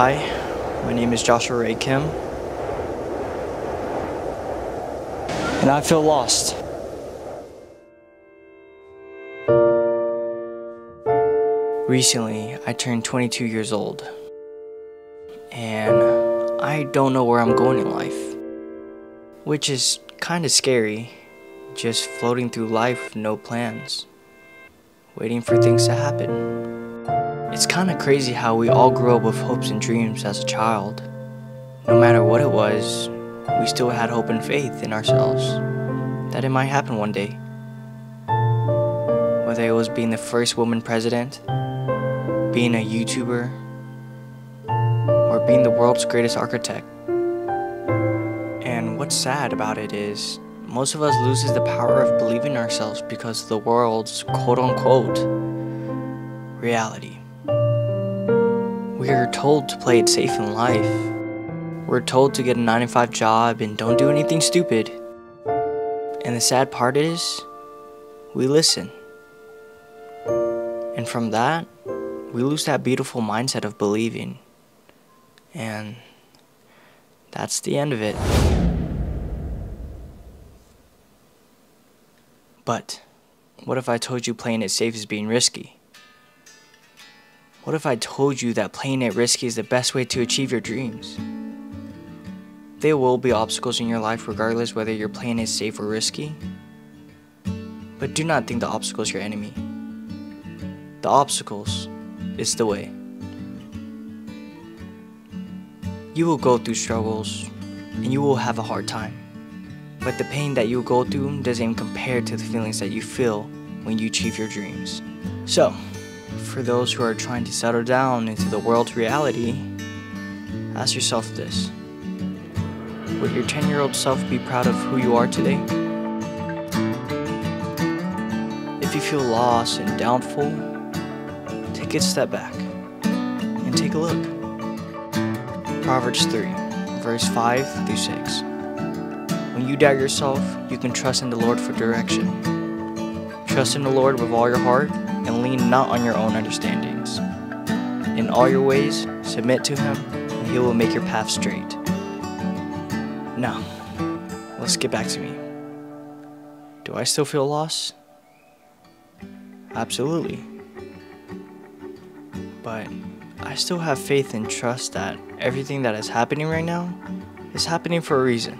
Hi, my name is Joshua Ray Kim. And I feel lost. Recently, I turned 22 years old. And I don't know where I'm going in life. Which is kind of scary, just floating through life with no plans, waiting for things to happen. It's kind of crazy how we all grew up with hopes and dreams as a child. No matter what it was, we still had hope and faith in ourselves that it might happen one day. Whether it was being the first woman president, being a YouTuber, or being the world's greatest architect. And what's sad about it is most of us loses the power of believing ourselves because of the world's quote unquote reality. We are told to play it safe in life. We're told to get a 9 to 5 job and don't do anything stupid. And the sad part is, we listen. And from that, we lose that beautiful mindset of believing. And that's the end of it. But what if I told you playing it safe is being risky? What if I told you that playing it risky is the best way to achieve your dreams? There will be obstacles in your life regardless whether your plan is safe or risky. But do not think the obstacle is your enemy. The obstacles is the way. You will go through struggles and you will have a hard time. But the pain that you go through doesn't even compare to the feelings that you feel when you achieve your dreams. So, for those who are trying to settle down into the world's reality, ask yourself this. Would your 10 year old self be proud of who you are today? If you feel lost and doubtful, take a step back and take a look. Proverbs 3, verse 5 through 6. When you doubt yourself, you can trust in the Lord for direction. Trust in the Lord with all your heart and lean not on your own understandings. In all your ways, submit to Him, and He will make your path straight. Now, let's get back to me. Do I still feel lost? Absolutely. But I still have faith and trust that everything that is happening right now is happening for a reason.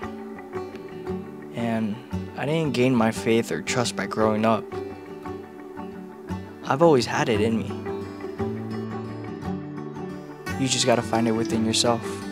And I didn't gain my faith or trust by growing up. I've always had it in me. You just gotta find it within yourself.